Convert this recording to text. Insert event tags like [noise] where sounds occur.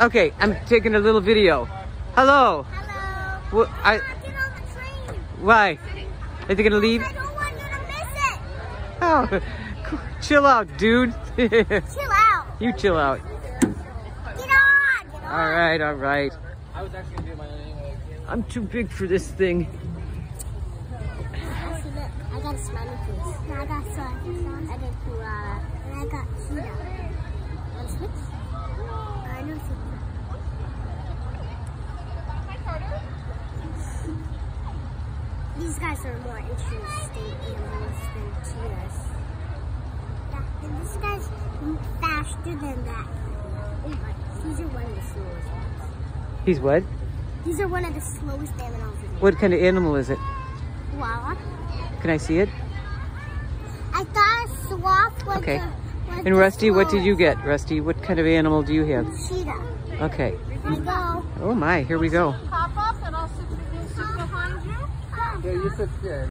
Okay, I'm taking a little video. Hello. Hello. What, I, Get on the train. why? Are they gonna leave? I don't want you to miss it. Oh, chill out, dude. [laughs] Chill out. you chill out. Get on. Get on. All right, all right. I was actually gonna do my own anyway. I'm too big for this thing. I see that. I got a smiley face. And I got sun. I got koala. And I got cheetah. Want to switch? I know switch. These guys are more interesting animals than cheetahs. Yeah, and this guy's faster than that. These are one of the slowest ones. He's what? These are one of the slowest animals What kind of animal is it? Koala. Can I see it? I thought a sloth was Okay. the, was And Rusty, what did you get? Rusty, what kind of animal do you have? Cheetah. Okay. Here we go. Oh my, here we go. ये सब क्या है?